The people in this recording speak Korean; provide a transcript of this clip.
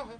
생각해.